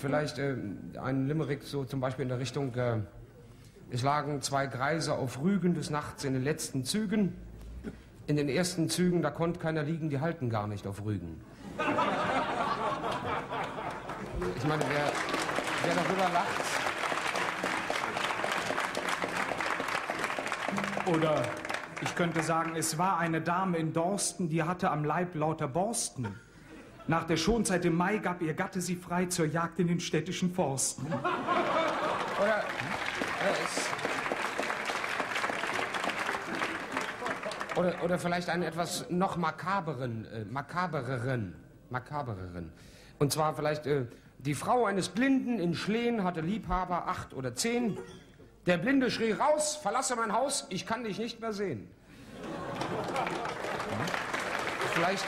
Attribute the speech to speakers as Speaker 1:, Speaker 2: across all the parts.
Speaker 1: vielleicht äh, ein Limerick so zum Beispiel in der Richtung, äh, es lagen zwei Greise auf Rügen des Nachts in den letzten Zügen. In den ersten Zügen, da konnte keiner liegen, die halten gar nicht auf Rügen. Ich meine, wer, wer darüber lacht.
Speaker 2: Oder ich könnte sagen, es war eine Dame in Dorsten, die hatte am Leib lauter Borsten. Nach der Schonzeit im Mai gab ihr Gatte sie frei zur Jagd in den städtischen Forsten.
Speaker 1: Oder, oder, oder vielleicht einen etwas noch makaberen, äh, makabereren, makabereren. Und zwar vielleicht, äh, die Frau eines Blinden in Schlehen hatte Liebhaber acht oder zehn. Der Blinde schrie raus, verlasse mein Haus, ich kann dich nicht mehr sehen. Vielleicht,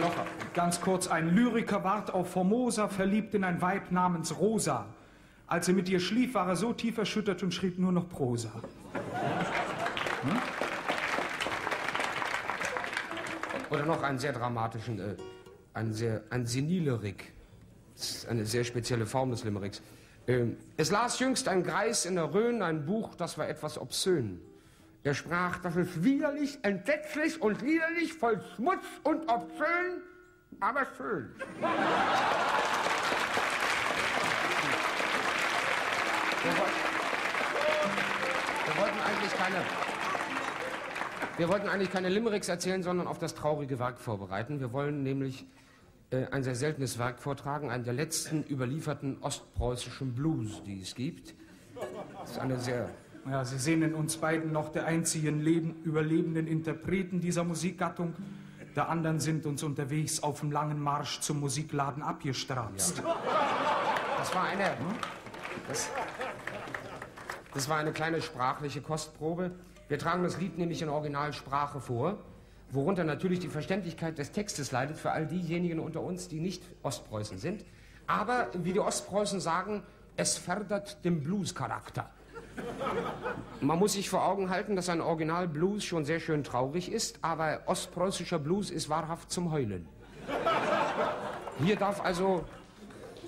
Speaker 1: noch
Speaker 2: Ganz kurz, ein Lyriker ward auf Formosa verliebt in ein Weib namens Rosa. Als er mit ihr schlief, war er so tief erschüttert und schrieb nur noch Prosa.
Speaker 1: Oder noch einen sehr dramatischen, äh, einen sehr, ein Senilyrik. Das ist eine sehr spezielle Form des Limericks. Ähm, es las jüngst ein Greis in der Rhön ein Buch, das war etwas obszön. Er sprach, das ist widerlich, entsetzlich und liederlich, voll Schmutz und obszön, aber schön. Wir, wollten, eigentlich keine... Wir wollten eigentlich keine Limericks erzählen, sondern auf das traurige Werk vorbereiten. Wir wollen nämlich äh, ein sehr seltenes Werk vortragen, einen der letzten überlieferten ostpreußischen Blues, die es gibt. Das ist eine sehr
Speaker 2: Ja, Sie sehen in uns beiden noch der einzigen Leben, überlebenden Interpreten dieser Musikgattung. Der anderen sind uns unterwegs auf dem langen Marsch zum Musikladen abgestrapst.
Speaker 1: Das war eine. Das, das war eine kleine sprachliche Kostprobe. Wir tragen das Lied nämlich in Originalsprache vor, worunter natürlich die Verständlichkeit des Textes leidet für all diejenigen unter uns, die nicht Ostpreußen sind. Aber wie die Ostpreußen sagen, es fördert den Blues-Charakter. Man muss sich vor Augen halten, dass ein Original-Blues schon sehr schön traurig ist, aber ostpreußischer Blues ist wahrhaft zum Heulen. Hier darf also,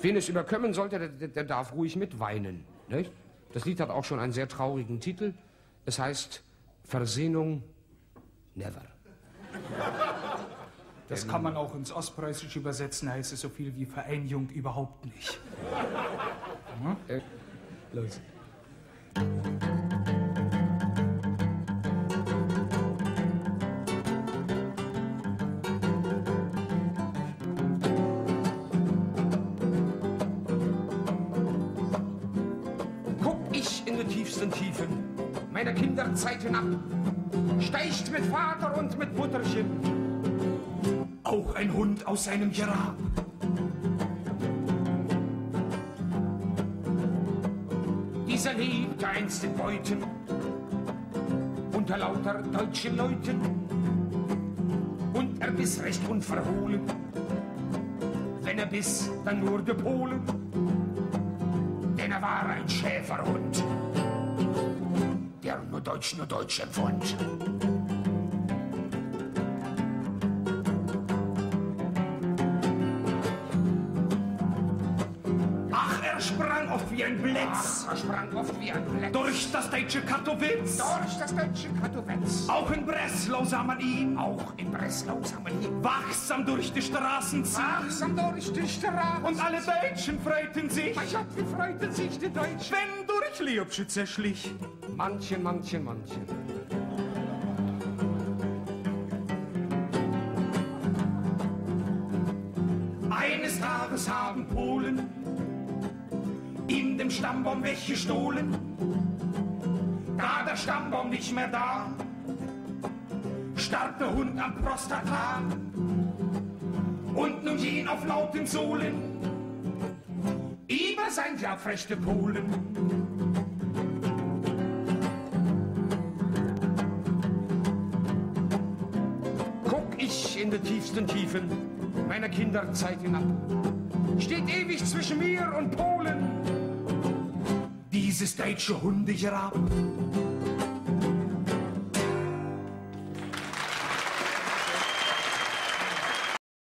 Speaker 1: wen es überkommen sollte, der, der- darf ruhig mitweinen. Nicht? Das Lied hat auch schon einen sehr traurigen Titel. Es heißt Versehnung Never.
Speaker 2: Das kann man auch ins Ostpreußische übersetzen, heißt es so viel wie Vereinigung überhaupt nicht.
Speaker 1: Los. Tiefsten Tiefen. Meiner Kinderzeit hinab, steigt mit Vater und mit Mutterchen.
Speaker 2: Auch ein Hund aus seinem Grab.
Speaker 1: Dieser lebte einst in Beuten unter lauter deutschen Leuten. Und er biss recht unverhohlen. Wenn er biss, dann nur de Polen, denn er war ein Schäferhund, Deutsch, nur Deutsch empfand.
Speaker 2: Ach, er sprang wie ein Blitz
Speaker 1: Er sprang oft wie ein Blitz
Speaker 2: durch das deutsche Katowice.
Speaker 1: durch das deutsche Katowice.
Speaker 2: Auch in Breslau sah man ihn
Speaker 1: Auch in Breslau sah man ihn
Speaker 2: wachsam durch die Straßen ziehen.
Speaker 1: wachsam durch die Straße.
Speaker 2: Und alle Deutschen freuten sich,
Speaker 1: mein Gott, wie freuten sich die Deutschen.
Speaker 2: wenn durch Leobschütz er schlich.
Speaker 1: Manchen, manchen, manchen.
Speaker 2: Eines Tages haben Polen Stammbaum weggestohlen. Da der Stammbaum nicht mehr da, starb der Hund am Prostata und nun jen auf lauten Sohlen über sein glaubrechte Polen.
Speaker 1: Guck ich in die tiefsten Tiefen meiner Kinderzeit hinab. Steht ewig zwischen mir und Polen
Speaker 2: dieses deutsche Hundegrab.